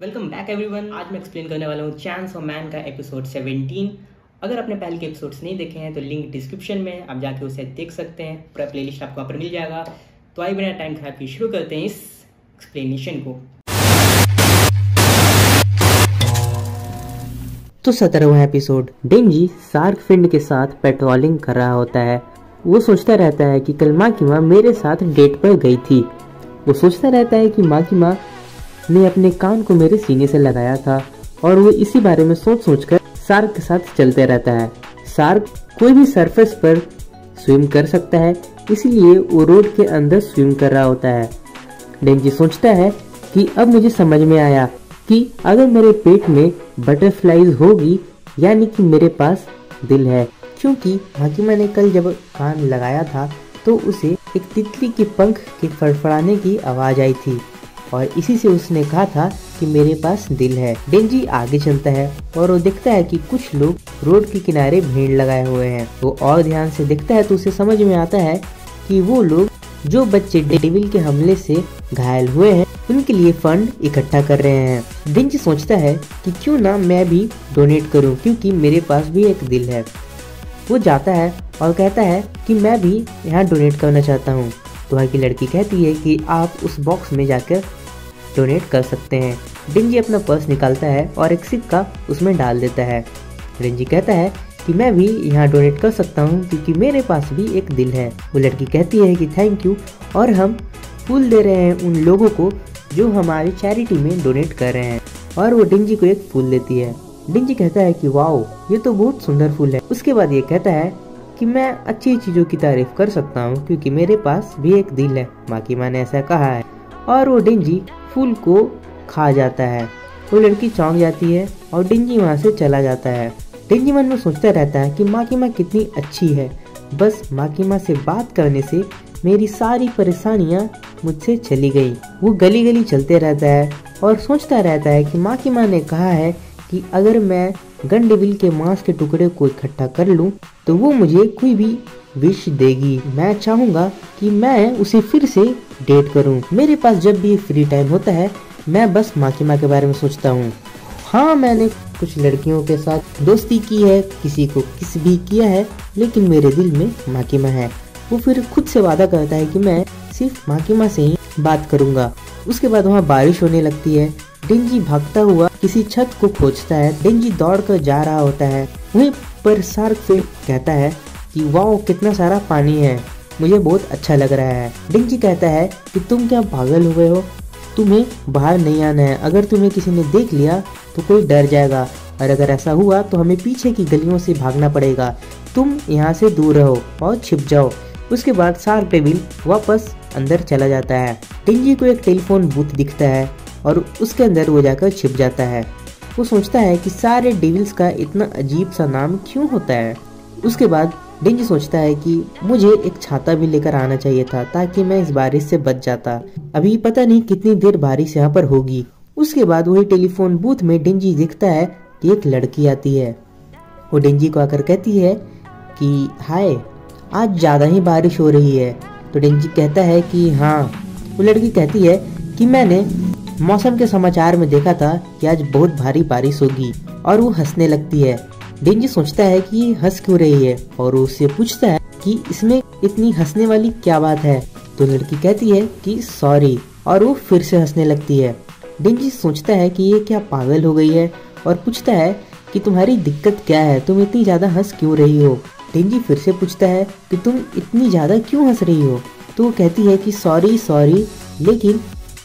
Welcome back everyone आज मैं explain करने वाला हूँ चांस ऑफ़ मैन का एपिसोड 17 अगर आपने पहले के एपिसोड्स नहीं देखे हैं तो लिंक डिस्क्रिप्शन में आप जाके उसे देख सकते हैं। पूरा प्लेलिस्ट आपको वहाँ पर मिल जाएगा। तो आई बिना टाइम खराब की शुरू करते हैं इस एक्सप्लेनेशन को। तो सत्रहवा एपिसोड डेंजी सार्क फिंड के साथ पेट्रोलिंग कर रहा होता है। वो सोचता रहता है कि कल माँ की माँ मेरे साथ डेट पर गई थी। वो सोचता रहता है कि माँ की माँ ने अपने कान को मेरे सीने से लगाया था और वो इसी बारे में सोच सोच कर सार्क के साथ चलते रहता है। सार्क कोई भी सरफेस पर स्विम कर सकता है, इसलिए वो रोड के अंदर स्विम कर रहा होता है। डेंजी सोचता है कि अब मुझे समझ में आया कि अगर मेरे पेट में बटरफ्लाईज होगी, यानी कि मेरे पास दिल है। क्योंकि हाकिमा ने कल जब कान लगाया था तो उसे एक तितली के पंख के फड़फड़ाने की आवाज़ आई थी। और इसी से उसने कहा था कि मेरे पास दिल है। डेंजी आगे चलता है और वो देखता है कि कुछ लोग रोड के किनारे भीड़ लगाए हुए हैं। वो और ध्यान से देखता है तो उसे समझ में आता है कि वो लोग जो बच्चे डेविल के हमले से घायल हुए हैं, उनके लिए फंड इकट्ठा कर रहे हैं। डेंजी सोचता है कि क्यों ना मैं भी डोनेट करूँ, क्योंकि मेरे पास भी एक दिल है। वो जाता है और कहता है कि मैं भी यहाँ डोनेट करना चाहता हूँ। तो वहाँ की लड़की कहती है कि आप उस बॉक्स में जाकर डोनेट कर सकते हैं। डिंजी अपना पर्स निकालता है और एक सिक्का उसमें डाल देता है। डिंजी कहता है कि मैं भी यहाँ डोनेट कर सकता हूँ क्योंकि मेरे पास भी एक दिल है। वो लड़की कहती है कि थैंक यू और हम फूल दे रहे हैं उन लोगों को जो हमारी चैरिटी में डोनेट कर रहे हैं और वो डिंजी को एक फूल देती है। डिंजी कहता है कि वाओ ये तो बहुत सुंदर फूल है। उसके बाद ये कहता है कि मैं अच्छी चीज़ों की तारीफ़ कर सकता हूँ, क्योंकि मेरे पास भी एक दिल है। माँ की माँ ने ऐसा कहा है। और वो डिंजी फूल को खा जाता है। वो लड़की चौंक जाती है और डिंजी वहाँ से चला जाता है। डिंजी मन में सोचता रहता है कि माँ की माँ कितनी अच्छी है। बस माँ की माँ से बात करने से मेरी सारी परेशानियाँ मुझसे चली गई। वो गली गली चलते रहता है और सोचता रहता है कि माँ की माँ ने कहा है कि अगर मैं गन डेविल के मांस के टुकड़े को इकट्ठा कर लूँ तो वो मुझे कोई भी विश देगी। मैं चाहूँगा कि मैं उसे फिर से डेट करूँ। मेरे पास जब भी फ्री टाइम होता है, मैं बस माँ की बारे में सोचता हूँ। हाँ मैंने कुछ लड़कियों के साथ दोस्ती की है, किसी को किस भी किया है, लेकिन मेरे दिल में माँ की माँ है। वो फिर खुद से वादा करता है कि मैं सिर्फ़ माँ की माँ से ही बात करूँगा। उसके बाद वहाँ बारिश होने लगती है। डेंजी भागता हुआ किसी छत को खोजता है डेंजी दौड़ कर जा रहा होता है। वहीं पर सार्क फिर कहता है कि, वाओ, कितना सारा पानी है। मुझे बहुत अच्छा लग रहा है। डिंकी कहता है कि, तुम क्या पागल हुए हो? तुम्हें बाहर नहीं आना है। अगर तुम्हें किसी ने देख लिया तो कोई डर जाएगा। और अगर ऐसा हुआ तो हमें पीछे की गलियों से भागना पड़ेगा। तुम यहाँ से दूर रहो और छिप जाओ। उसके बाद सार टेबिल वापस अंदर चला जाता है। टिंजी को एक टेलीफोन बूथ दिखता है। और उसके अंदर वो जाकर छिप जाता है। वो सोचता है कि सारे डेविल्स का इतना अजीब सा नाम क्यों होता है? उसके बाद डिंजी सोचता है कि मुझे एक छाता भी लेकर आना चाहिए था ताकि मैं इस बारिश से बच जाता। अभी पता नहीं कितनी देर बारिश यहाँ पर होगी। उसके बाद वही टेलीफोन बूथ में डिंजी दिखता है कि एक लड़की आती है। वो डिंजी को आकर कहती है कि, हाय, आज ज़्यादा ही बारिश हो रही है। तो डिंजी कहता है कि हाँ। वो लड़की कहती है कि, मैंने मौसम के समाचार में देखा था कि आज बहुत भारी बारिश होगी और वो हंसने लगती है। डेंजी सोचता है कि हंस क्यों रही है और उससे पूछता है कि इसमें इतनी हंसने वाली क्या बात है? तो लड़की कहती है कि सॉरी और वो फिर से हंसने लगती है। डेंजी सोचता है कि ये क्या पागल हो गई है और पूछता है कि तुम्हारी दिक्कत क्या है? तुम इतनी ज़्यादा हंस क्यों रही हो? डेंजी फिर से पूछता है कि तुम इतनी ज़्यादा क्यों हंस रही हो? तो वो कहती है कि सॉरी सॉरी, लेकिन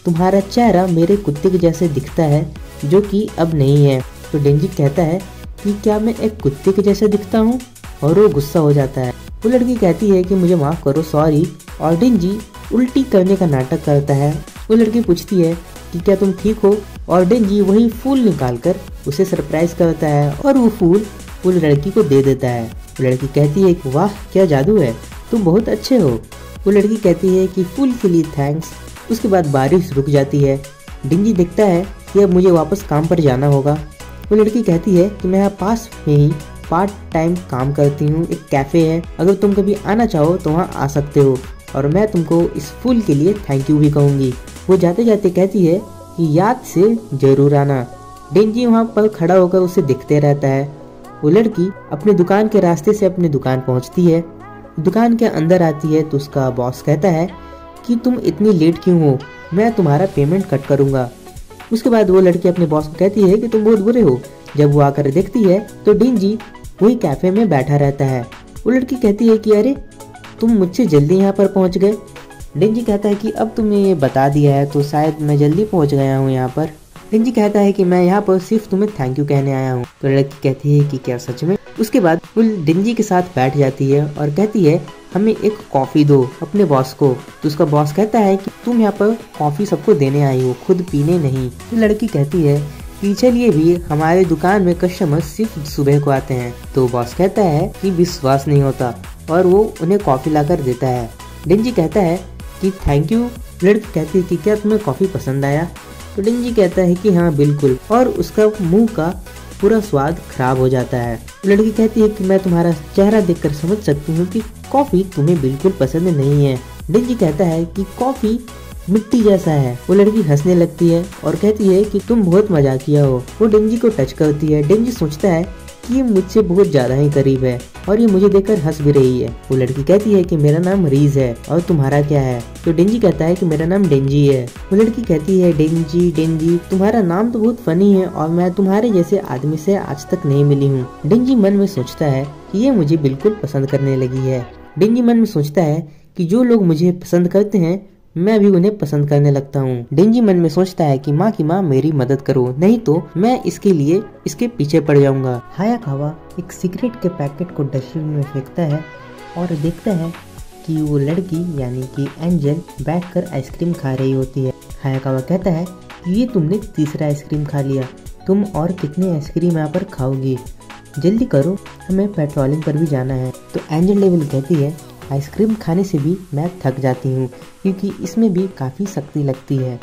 तुम्हारा चेहरा मेरे कुत्ते के जैसे दिखता है, जो कि अब नहीं है। तो डेंजी कहता है कि क्या मैं एक कुत्ते के जैसे दिखता हूँ? और वो गुस्सा हो जाता है। वो लड़की कहती है कि मुझे माफ़ करो, सॉरी। और डेंजी उल्टी करने का नाटक करता है। वो लड़की पूछती है कि क्या तुम ठीक हो? और डेंजी वही फूल निकाल कर उसे सरप्राइज़ करता है। और वो फूल उस लड़की को दे देता है। वो लड़की कहती है वाह, क्या जादू है। तुम बहुत अच्छे हो। वो लड़की कहती है कि, फूल के लिए थैंक्स उसके बाद बारिश रुक जाती है। डिंजी देखता है कि अब मुझे वापस काम पर जाना होगा। वो लड़की कहती है कि मैं यहाँ पास में ही पार्ट टाइम काम करती हूँ, एक कैफ़े है। अगर तुम कभी आना चाहो तो वहाँ आ सकते हो और मैं तुमको इस फूल के लिए थैंक यू भी कहूँगी। वो जाते जाते कहती है कि याद से ज़रूर आना। डेंजी वहाँ पर खड़ा होकर उसे दिखते रहता है। वो लड़की अपनी दुकान के रास्ते से अपनी दुकान पहुँचती है। दुकान के अंदर आती है तो उसका बॉस कहता है कि तुम इतनी लेट क्यों हो? मैं तुम्हारा पेमेंट कट करूँगा। उसके बाद वो लड़की अपने बॉस को कहती है कि तुम बहुत बुरे हो। जब वो आकर देखती है तो डिंजी वही कैफ़े में बैठा रहता है। वो लड़की कहती है कि, अरे, तुम मुझसे जल्दी यहाँ पर पहुँच गए? डिंजी कहता है कि, अब तुमने ये बता दिया है तो शायद मैं जल्दी पहुँच गया हूँ यहाँ पर। डिंजी कहता है कि, मैं यहाँ पर सिर्फ़ तुम्हें थैंक यू कहने आया हूँ। तो लड़की कहती है कि, क्या सच में? उसके बाद वो डिंजी के साथ बैठ जाती है और कहती है हमें एक कॉफ़ी दो अपने बॉस को। तो उसका बॉस कहता है कि तुम यहाँ पर कॉफ़ी सबको देने आई हो, खुद पीने नहीं। तो लड़की कहती है कि चलिए भी, हमारे दुकान में कस्टमर सिर्फ़ सुबह को आते हैं। तो बॉस कहता है कि विश्वास नहीं होता और वो उन्हें कॉफ़ी लाकर देता है। डिंजी कहता है कि थैंक यू। लड़की कहती है कि क्या तुम्हें कॉफ़ी पसंद आया? तो डिंजी कहता है कि हाँ बिल्कुल। और उसका मुँह का पूरा स्वाद खराब हो जाता है। लड़की कहती है कि मैं तुम्हारा चेहरा देखकर समझ सकती हूँ कि कॉफ़ी तुम्हें बिल्कुल पसंद नहीं है। डिंजी कहता है कि कॉफ़ी मिट्टी जैसा है। वो लड़की हंसने लगती है और कहती है कि तुम बहुत मजाकिया हो। वो डिंजी को टच करती है। डिंजी सोचता है कि ये मुझसे बहुत ज़्यादा ही करीब है और ये मुझे देखकर हंस भी रही है। वो लड़की कहती है कि मेरा नाम रीज है और तुम्हारा क्या है? तो डेंजी कहता है कि मेरा नाम डेंजी है। वो लड़की कहती है, डेंजी डेंजी, तुम्हारा नाम तो बहुत फनी है और मैं तुम्हारे जैसे आदमी से आज तक नहीं मिली हूँ। डेंजी मन में सोचता है कि ये मुझे बिल्कुल पसंद करने लगी है। डेंजी मन में सोचता है कि जो लोग मुझे पसंद करते हैं, मैं भी उन्हें पसंद करने लगता हूँ। डेंजी मन में सोचता है कि माँ की माँ मेरी मदद करो, नहीं तो मैं इसके लिए इसके पीछे पड़ जाऊँगा। हाया खावा एक सिगरेट के पैकेट को डस्टबिन में फेंकता है और देखता है कि वो लड़की, यानी कि एंजल बैठकर आइसक्रीम खा रही होती है। हाया खावा कहता है, ये तुमने तीसरा आइसक्रीम खा लिया। तुम और कितने आइसक्रीम यहाँ पर खाओगी? जल्दी करो हमें पेट्रोलिंग पर भी जाना है। तो एंजल लेवल कहती है आइसक्रीम खाने से भी मैं थक जाती हूँ, क्योंकि इसमें भी काफ़ी शक्ति लगती है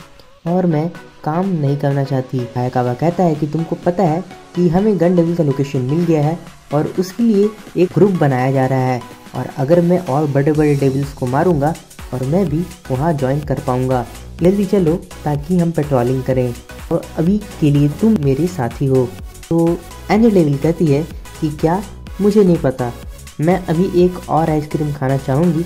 और मैं काम नहीं करना चाहती। हायकावा कहता है कि तुमको पता है कि हमें गन डेविल का लोकेशन मिल गया है और उसके लिए एक ग्रुप बनाया जा रहा है और अगर मैं और बड़े बड़े डेविल्स को मारूँगा और मैं भी वहाँ ज्वाइन कर पाऊँगा। जल्दी चलो, ताकि हम पेट्रोलिंग करें और अभी के लिए तुम मेरे साथी हो। तो एनी डेविल कहती है कि क्या मुझे नहीं पता। मैं अभी एक और आइसक्रीम खाना चाहूँगी।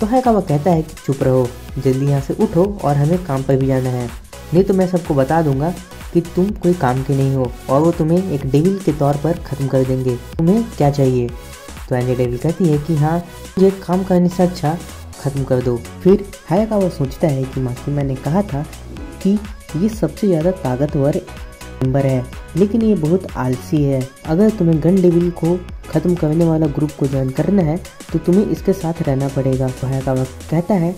तो है का वह कहता है कि चुप रहो, जल्दी यहाँ से उठो और हमें काम पर भी जाना है। नहीं तो मैं सबको बता दूँगा कि तुम कोई काम के नहीं हो और वो तुम्हें एक डेविल के तौर पर ख़त्म कर देंगे। तुम्हें क्या चाहिए? तो एंजे डेविल कहती है कि हाँ मुझे काम करने से अच्छा ख़त्म कर दो। फिर हाया का वो सोचता है कि माँ मैंने कहा था कि ये सबसे ज़्यादा ताकतवर मेंबर है। लेकिन ये बहुत आलसी है। अगर तुम्हें गन डेविल को ख़त्म करने वाला ग्रुप को ज्वाइन करना है तो तुम्हें इसके साथ रहना पड़ेगा का वक्त। कहता है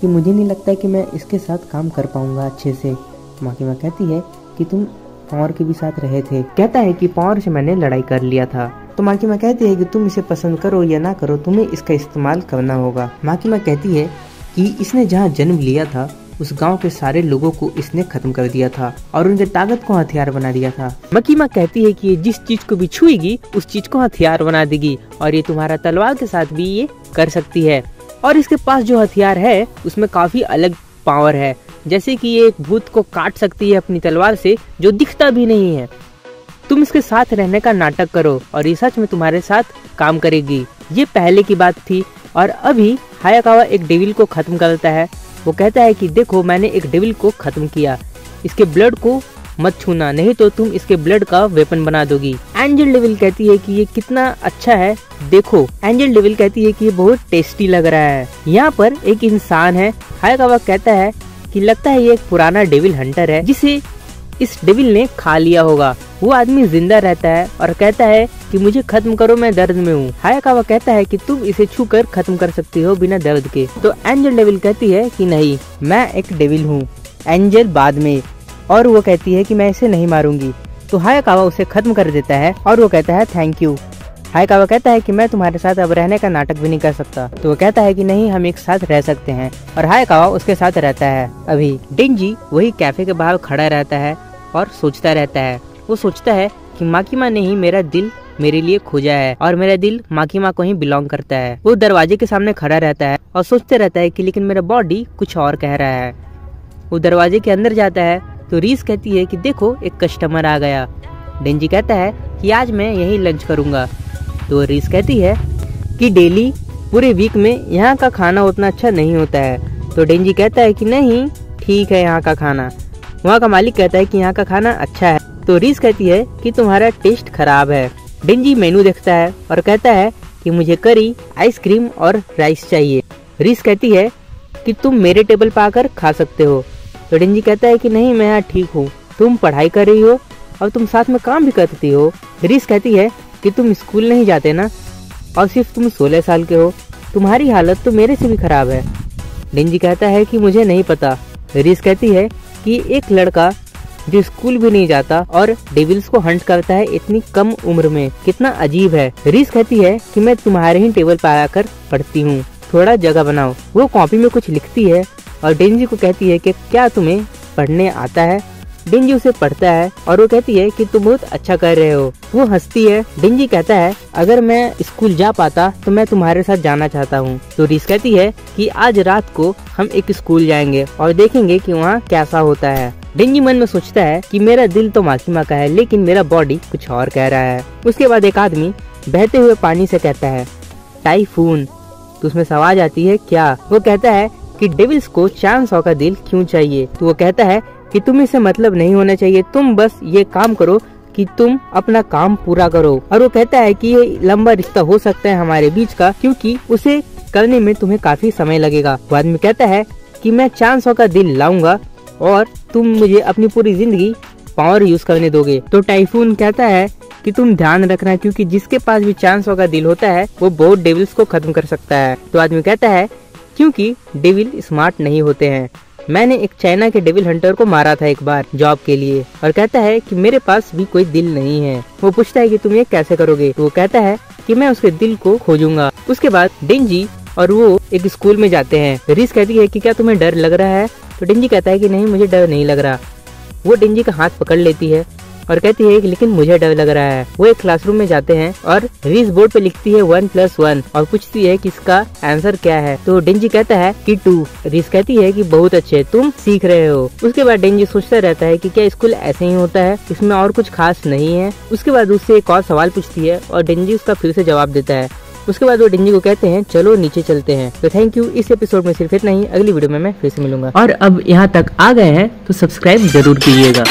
कि मुझे नहीं लगता कि मैं इसके साथ काम कर पाऊँगा अच्छे से। माँ की माँ कहती है कि तुम पावर के भी साथ रहे थे। कहता है कि पावर से मैंने लड़ाई कर लिया था। तो माँ की माँ कहती है कि तुम इसे पसंद करो या ना करो, तुम्हें इसका इस्तेमाल करना होगा। माँ की माँ कहती है कि इसने जहाँ जन्म लिया था उस गाँव के सारे लोगों को इसने खत्म कर दिया था और उनके ताकत को हथियार बना दिया था। मकीमा कहती है कि ये जिस चीज़ को भी छुएगी, उस चीज़ को हथियार बना देगी और ये तुम्हारा तलवार के साथ भी ये कर सकती है। और इसके पास जो हथियार है, उसमें काफ़ी अलग पावर है। जैसे कि ये एक भूत को काट सकती है अपनी तलवार से, जो दिखता भी नहीं है। तुम इसके साथ रहने का नाटक करो और ये सच में तुम्हारे साथ काम करेगी। ये पहले की बात थी और अभी हायाकावा एक डेविल को खत्म करता है। वो कहता है कि देखो, मैंने एक डेविल को खत्म किया। इसके ब्लड को मत छूना, नहीं तो तुम इसके ब्लड का वेपन बना दोगी। एंजल डेविल कहती है कि ये कितना अच्छा है, देखो। एंजल डेविल कहती है कि ये बहुत टेस्टी लग रहा है। यहाँ पर एक इंसान है हाय का कहता है कि लगता है ये एक पुराना डेविल हंटर है, जिसे इस डेविल ने खा लिया होगा। वो आदमी ज़िंदा रहता है और कहता है कि मुझे खत्म करो, मैं दर्द में हूँ। हायाकावा कहता है कि तुम इसे छू कर खत्म कर सकती हो बिना दर्द के। तो एंजल डेविल कहती है कि नहीं, मैं एक डेविल हूँ। एंजल बाद में। और वो कहती है कि मैं इसे नहीं मारूँगी। तो हायाकावा उसे खत्म कर देता है और वो कहता है थैंक यू हायकावा कहता है कि मैं तुम्हारे साथ अब रहने का नाटक भी नहीं कर सकता। तो वो कहता है कि नहीं, हम एक साथ रह सकते हैं। और हायकावा उसके साथ रहता है। अभी डिंजी वही कैफ़े के बाहर खड़ा रहता है और सोचता रहता है। वो सोचता है कि माँ की ने ही मेरा दिल मेरे लिए खोजा है और मेरा दिल माँ की माँ को ही बिलोंग करता है। वो दरवाजे के सामने खड़ा रहता है और सोचते रहता है कि लेकिन मेरा बॉडी कुछ और कह रहा है। वो दरवाजे के अंदर जाता है तो रीस कहती है कि देखो, एक कस्टमर आ गया। डेंजी कहता है कि आज मैं यही लंच करूँगा। तो रीस कहती है कि डेली पूरे वीक में यहाँ का खाना उतना अच्छा नहीं होता है। तो डेंजी कहता है कि नहीं, ठीक है यहाँ का खाना। वहाँ का मालिक कहता है कि यहाँ का खाना अच्छा है। तो रीस कहती है कि तुम्हारा टेस्ट खराब है। डेंजी मेनू देखता है और कहता है कि मुझे करी, आइसक्रीम और राइस चाहिए। रीस कहती है कि तुम मेरे टेबल पर आकर खा सकते हो। तो डेंजी कहता है कि नहीं, मैं यहाँ ठीक हूँ। तुम पढ़ाई कर रही हो और तुम साथ में काम भी करती हो। रीस कहती है कि तुम स्कूल नहीं जाते ना? और सिर्फ़ तुम सोलह साल के हो। तुम्हारी हालत तो मेरे से भी खराब है। डेंजी कहता है कि मुझे नहीं पता। रीस कहती है कि एक लड़का जो स्कूल भी नहीं जाता और डेविल्स को हंट करता है इतनी कम उम्र में। कितना अजीब है। रीस कहती है कि मैं तुम्हारे ही टेबल पर आकर पढ़ती हूँ। थोड़ा जगह बनाओ। वो कॉपी में कुछ लिखती है और डेंजी को कहती है कि क्या तुम्हें पढ़ने आता है? डेंजी उसे पढ़ता है और वो कहती है कि तुम बहुत अच्छा कर रहे हो। वो हंसती है। डेंजी कहता है, अगर मैं स्कूल जा पाता तो मैं तुम्हारे साथ जाना चाहता हूँ। तो रीस कहती है कि आज रात को हम एक स्कूल जाएँगे और देखेंगे कि वहाँ कैसा होता है। डेंजी मन में सोचता है कि मेरा दिल तो मासीमा का है, लेकिन मेरा बॉडी कुछ और कह रहा है। उसके बाद एक आदमी बहते हुए पानी से कहता है टाइफून तो उसमें सवाल आती है, क्या? वो कहता है कि डेविल्स को चाँद सौ का दिल क्यों चाहिए? तो वो कहता है कि तुम इसे मतलब नहीं होना चाहिए, तुम बस ये काम करो कि तुम अपना काम पूरा करो। और वो कहता है कि ये लंबा रिश्ता हो सकता है हमारे बीच का, क्योंकि उसे करने में तुम्हें काफ़ी समय लगेगा। वो आदमी कहता है कि मैं चाँद सौ का दिल लाऊँगा और तुम मुझे अपनी पूरी ज़िंदगी पावर यूज़ करने दोगे। तो टाइफून कहता है कि तुम ध्यान रखना, क्योंकि जिसके पास भी चांस का दिल होता है, वो बहुत डेविल्स को खत्म कर सकता है। तो आदमी कहता है, क्योंकि डेविल स्मार्ट नहीं होते हैं। मैंने एक चाइना के डेविल हंटर को मारा था एक बार जॉब के लिए, और कहता है कि मेरे पास भी कोई दिल नहीं है। वो पूछता है कि तुम ये कैसे करोगे? तो वो कहता है कि मैं उसके दिल को खोजूँगा। उसके बाद डेंजी और वो एक स्कूल में जाते हैं। रिस कहती है कि क्या तुम्हें डर लग रहा है? तो डेंजी कहता है कि नहीं, मुझे डर नहीं लग रहा। वो डेंजी का हाथ पकड़ लेती है और कहती है कि लेकिन मुझे डर लग रहा है। वो एक क्लासरूम में जाते हैं और रीस बोर्ड पे लिखती है वन प्लस वन और पूछती है कि इसका आंसर क्या है। तो डेंजी कहता है कि टू रीस कहती है कि बहुत अच्छे, तुम सीख रहे हो। उसके बाद डेंजी सोचता रहता है कि क्या स्कूल ऐसे ही होता है, इसमें और कुछ खास नहीं है। उसके बाद उससे एक और सवाल पूछती है और डेंजी उसका फिर से जवाब देता है। उसके बाद वो डिंगी को कहते हैं, चलो नीचे चलते हैं। तो थैंक यू इस एपिसोड में सिर्फ़ इतना ही। अगली वीडियो में मैं फिर से मिलूँगा। और अब यहाँ तक आ गए हैं तो सब्सक्राइब ज़रूर कीजिएगा।